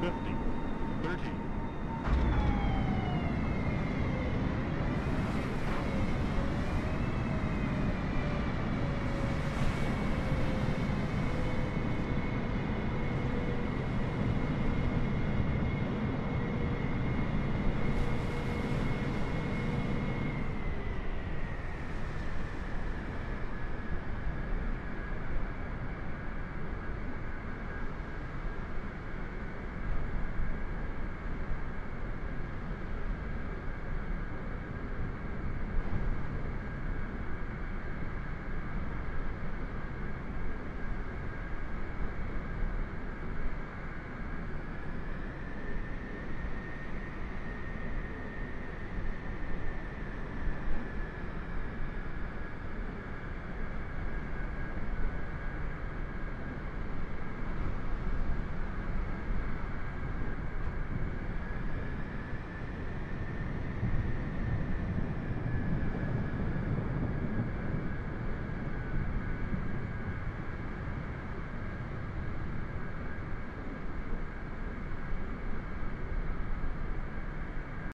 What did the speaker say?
50, 30,